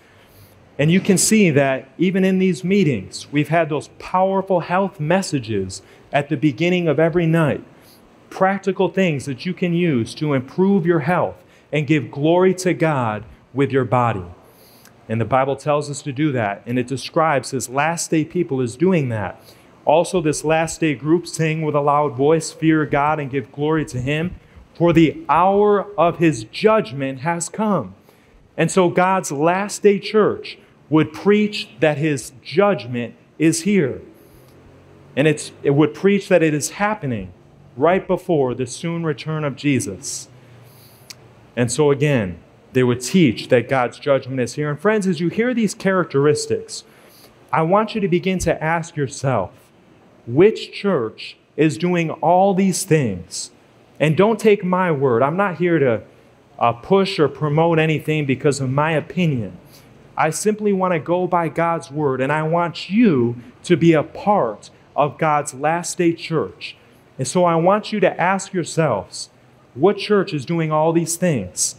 And you can see that even in these meetings, we've had those powerful health messages at the beginning of every night. Practical things that you can use to improve your health and give glory to God with your body. And the Bible tells us to do that. And it describes this last day people as doing that. Also, this last day group sing with a loud voice, Fear God and give glory to Him, for the hour of His judgment has come. And so, God's last day church would preach that His judgment is here. And it's, it would preach that it is happening right before the soon return of Jesus. And so, again, they would teach that God's judgment is here. And friends, as you hear these characteristics, I want you to begin to ask yourself which church is doing all these things? And don't take my word. I'm not here to uh, push or promote anything because of my opinion. I simply want to go by God's word, and I want you to be a part of God's last day church. And so I want you to ask yourselves what church is doing all these things?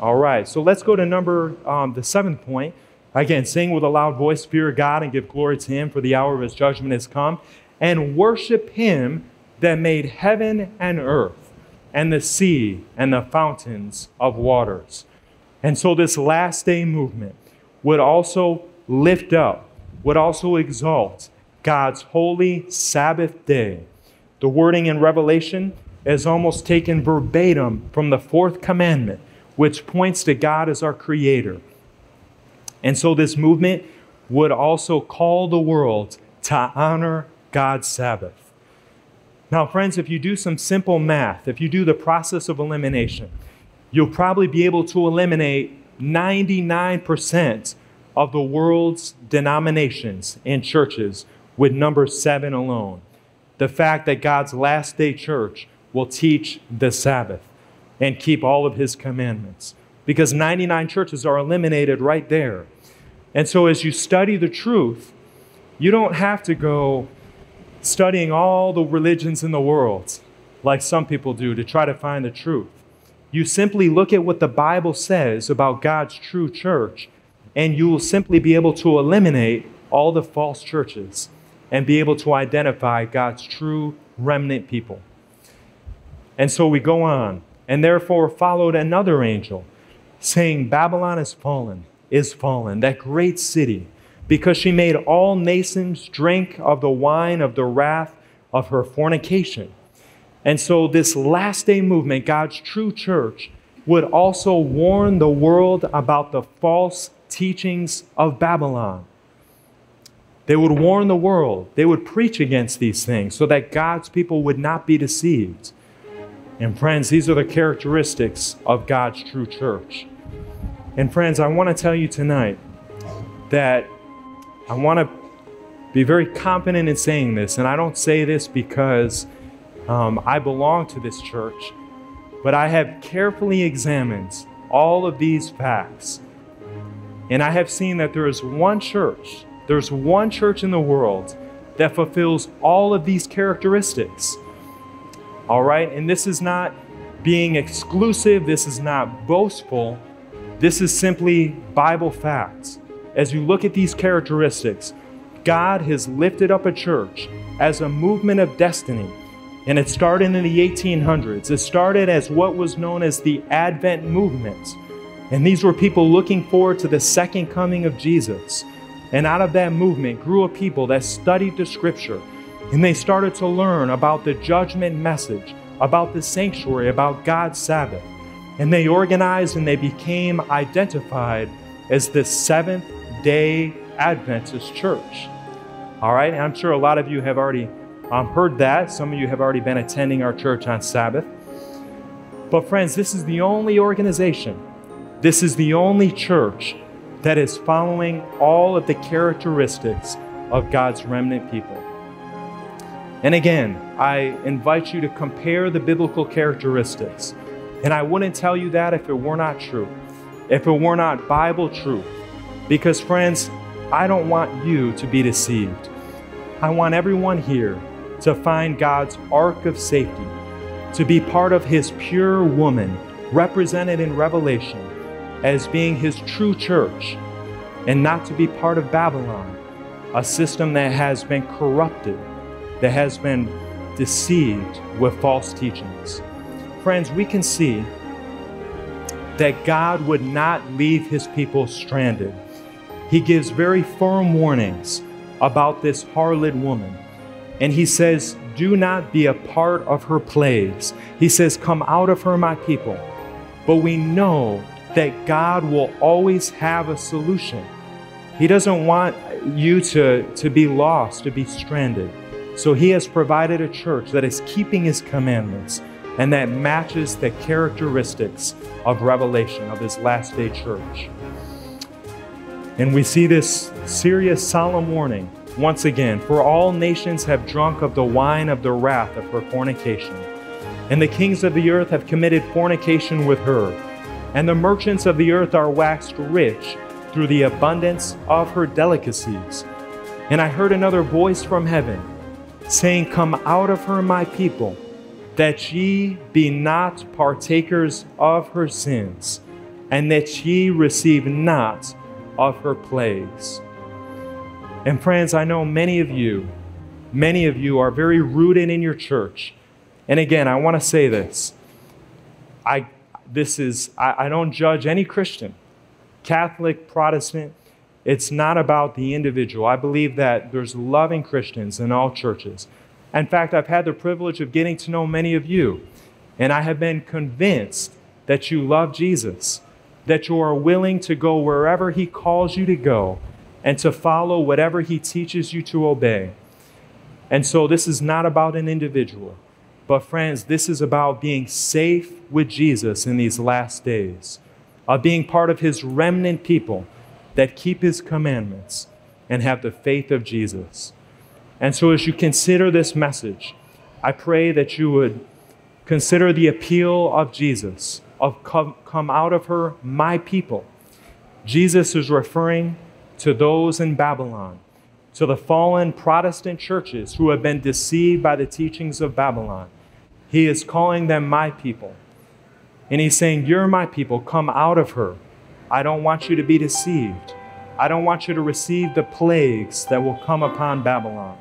All right, so let's go to number, um, the seventh point. Again, sing with a loud voice, fear God, and give glory to Him, for the hour of His judgment has come, and worship Him that made heaven and earth, and the sea, and the fountains of waters. And so, this last day movement would also lift up, would also exalt God's holy Sabbath day. The wording in Revelation is almost taken verbatim from the fourth commandment which points to God as our creator. And so this movement would also call the world to honor God's Sabbath. Now, friends, if you do some simple math, if you do the process of elimination, you'll probably be able to eliminate 99% of the world's denominations and churches with number seven alone. The fact that God's last day church will teach the Sabbath and keep all of his commandments. Because 99 churches are eliminated right there. And so as you study the truth, you don't have to go studying all the religions in the world like some people do to try to find the truth. You simply look at what the Bible says about God's true church, and you will simply be able to eliminate all the false churches and be able to identify God's true remnant people. And so we go on and therefore followed another angel, saying, Babylon is fallen, is fallen, that great city, because she made all nations drink of the wine of the wrath of her fornication. And so, this last day movement, God's true church, would also warn the world about the false teachings of Babylon. They would warn the world, they would preach against these things so that God's people would not be deceived. And friends, these are the characteristics of God's true church. And friends, I want to tell you tonight that I want to be very confident in saying this. And I don't say this because um, I belong to this church, but I have carefully examined all of these facts. And I have seen that there is one church, there's one church in the world that fulfills all of these characteristics. All right? And this is not being exclusive, this is not boastful. This is simply Bible facts. As you look at these characteristics, God has lifted up a church as a movement of destiny. And it started in the 1800s. It started as what was known as the Advent movement. And these were people looking forward to the second coming of Jesus. And out of that movement grew a people that studied the scripture. And they started to learn about the judgment message, about the sanctuary, about God's Sabbath. And they organized and they became identified as the Seventh day Adventist church. All right, and I'm sure a lot of you have already um, heard that. Some of you have already been attending our church on Sabbath. But, friends, this is the only organization, this is the only church that is following all of the characteristics of God's remnant people. And again, I invite you to compare the biblical characteristics. And I wouldn't tell you that if it were not true, if it were not Bible truth. Because, friends, I don't want you to be deceived. I want everyone here to find God's ark of safety, to be part of His pure woman, represented in Revelation as being His true church, and not to be part of Babylon, a system that has been corrupted, that has been deceived with false teachings. Friends, we can see that God would not leave His people stranded he gives very firm warnings about this harlot woman. And he says, Do not be a part of her plagues. He says, Come out of her, my people. But we know that God will always have a solution. He doesn't want you to, to be lost, to be stranded. So he has provided a church that is keeping his commandments and that matches the characteristics of Revelation of his last day church. And we see this serious, solemn warning once again For all nations have drunk of the wine of the wrath of her fornication. And the kings of the earth have committed fornication with her. And the merchants of the earth are waxed rich through the abundance of her delicacies. And I heard another voice from heaven saying, Come out of her, my people, that ye be not partakers of her sins, and that ye receive not of her plagues. And friends, I know many of you, many of you are very rooted in your church. And again, I want to say this. I this is I, I don't judge any Christian, Catholic, Protestant. It's not about the individual. I believe that there's loving Christians in all churches. In fact, I've had the privilege of getting to know many of you, and I have been convinced that you love Jesus that you are willing to go wherever He calls you to go and to follow whatever He teaches you to obey. And so, this is not about an individual, but friends, this is about being safe with Jesus in these last days, of being part of His remnant people that keep His commandments and have the faith of Jesus. And so, as you consider this message, I pray that you would consider the appeal of Jesus of come, come out of her, my people. Jesus is referring to those in Babylon, to the fallen Protestant churches who have been deceived by the teachings of Babylon. He is calling them my people. And he's saying, You're my people, come out of her. I don't want you to be deceived. I don't want you to receive the plagues that will come upon Babylon.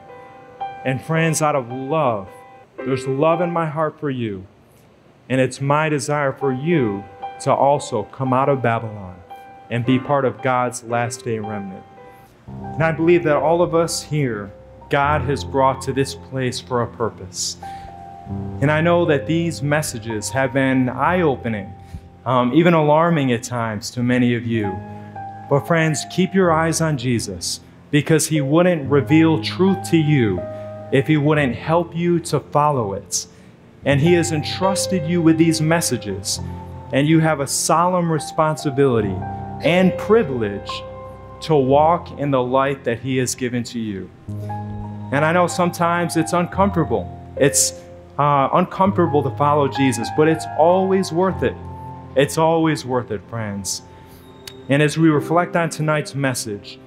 And friends, out of love, there's love in my heart for you. And it's my desire for you to also come out of Babylon and be part of God's last day remnant. And I believe that all of us here, God has brought to this place for a purpose. And I know that these messages have been eye opening, um, even alarming at times to many of you. But, friends, keep your eyes on Jesus because he wouldn't reveal truth to you if he wouldn't help you to follow it. And He has entrusted you with these messages, and you have a solemn responsibility and privilege to walk in the light that He has given to you. And I know sometimes it's uncomfortable. It's uh, uncomfortable to follow Jesus, but it's always worth it. It's always worth it, friends. And as we reflect on tonight's message,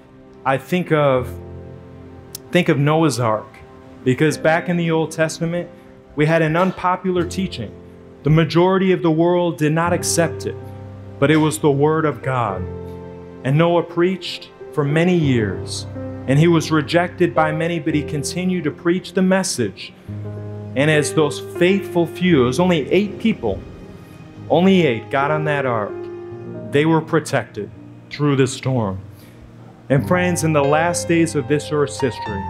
I think of think of Noah's Ark because back in the Old Testament, we had an unpopular teaching. The majority of the world did not accept it, but it was the Word of God. And Noah preached for many years. And he was rejected by many, but he continued to preach the message. And as those faithful few, it was only eight people, only eight got on that ark, they were protected through the storm. And friends, in the last days of this earth's history,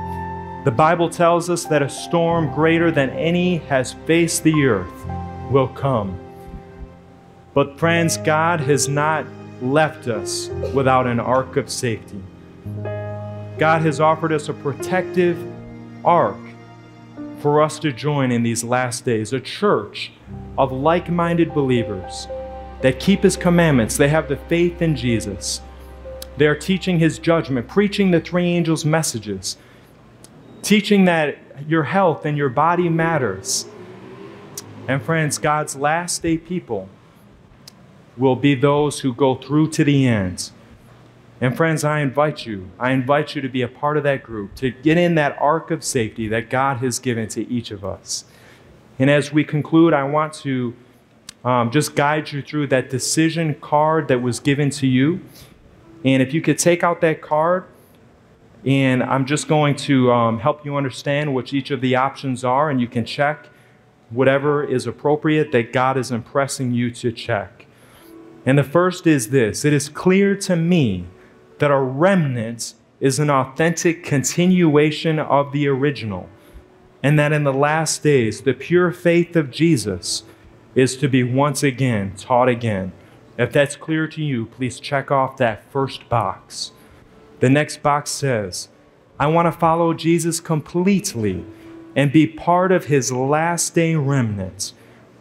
the Bible tells us that a storm greater than any has faced the earth will come. But, friends, God has not left us without an ark of safety. God has offered us a protective ark for us to join in these last days, a church of like minded believers that keep His commandments. They have the faith in Jesus. They are teaching His judgment, preaching the three angels' messages, teaching that your health and your body matters. And friends, God's last day people will be those who go through to the end and friends, I invite you, I invite you to be a part of that group, to get in that ark of safety that God has given to each of us. And as we conclude, I want to um, just guide you through that decision card that was given to you. And if you could take out that card, and I'm just going to um, help you understand which each of the options are, and you can check whatever is appropriate that God is impressing you to check. And the first is this it is clear to me that a remnant is an authentic continuation of the original, and that in the last days, the pure faith of Jesus is to be once again taught again. If that's clear to you, please check off that first box. The next box says, I want to follow Jesus completely and be part of his last day remnant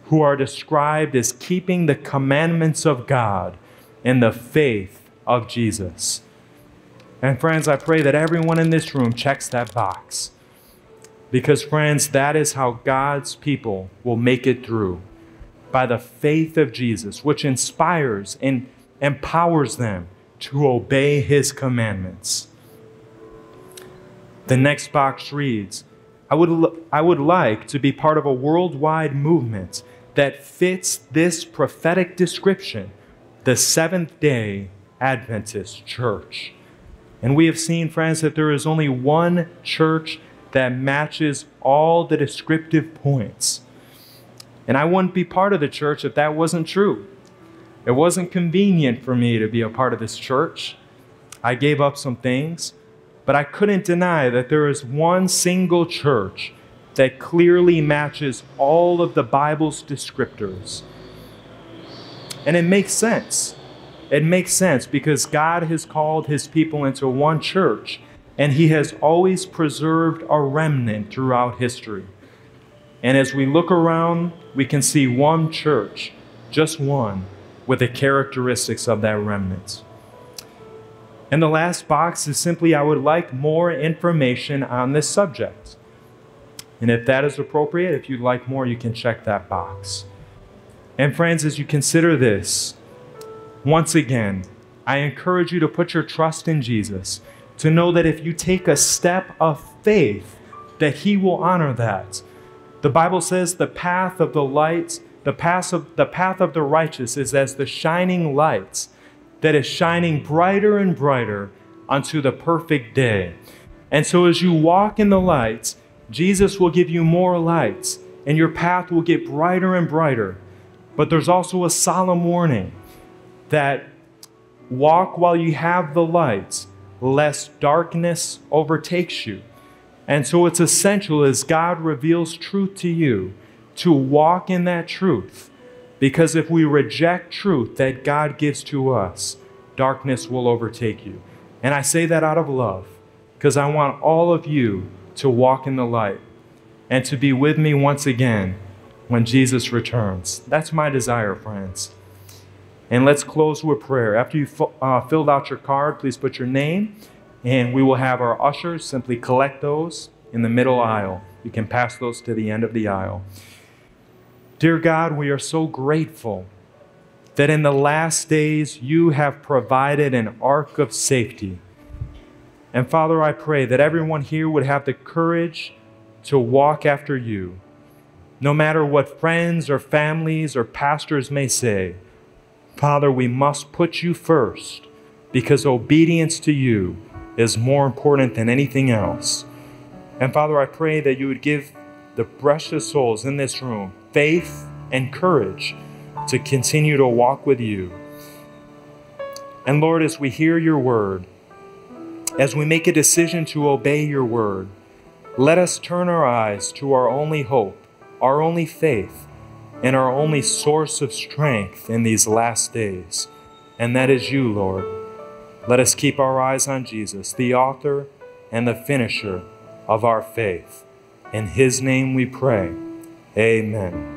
who are described as keeping the commandments of God and the faith of Jesus. And friends, I pray that everyone in this room checks that box. Because, friends, that is how God's people will make it through by the faith of Jesus, which inspires and empowers them to obey his commandments. The next box reads I would, I would like to be part of a worldwide movement that fits this prophetic description the Seventh day Adventist Church. And we have seen, friends, that there is only one church that matches all the descriptive points. And I wouldn't be part of the church if that wasn't true. It wasn't convenient for me to be a part of this church. I gave up some things, but I couldn't deny that there is one single church that clearly matches all of the Bible's descriptors. And it makes sense. It makes sense because God has called his people into one church and he has always preserved a remnant throughout history. And as we look around, we can see one church, just one, with the characteristics of that remnant. And the last box is simply I would like more information on this subject. And if that is appropriate, if you'd like more, you can check that box. And friends, as you consider this, once again, I encourage you to put your trust in Jesus, to know that if you take a step of faith, that He will honor that. The Bible says the path of the light, the path of the path of the righteous is as the shining light that is shining brighter and brighter unto the perfect day. And so as you walk in the light, Jesus will give you more lights, and your path will get brighter and brighter. But there's also a solemn warning that walk while you have the light, lest darkness overtakes you. And so it's essential as God reveals truth to you to walk in that truth. Because if we reject truth that God gives to us, darkness will overtake you. And I say that out of love because I want all of you to walk in the light and to be with me once again when Jesus returns. That's my desire, friends. And let's close with prayer. After you've uh, filled out your card, please put your name, and we will have our ushers simply collect those in the middle aisle. You can pass those to the end of the aisle. Dear God, we are so grateful that in the last days you have provided an ark of safety. And Father, I pray that everyone here would have the courage to walk after you, no matter what friends or families or pastors may say. Father, we must put you first because obedience to you is more important than anything else. And Father, I pray that you would give the precious souls in this room faith and courage to continue to walk with you. And Lord, as we hear your word, as we make a decision to obey your word, let us turn our eyes to our only hope, our only faith, and our only source of strength in these last days. And that is you, Lord. Let us keep our eyes on Jesus, the author and the finisher of our faith. In his name we pray. Amen.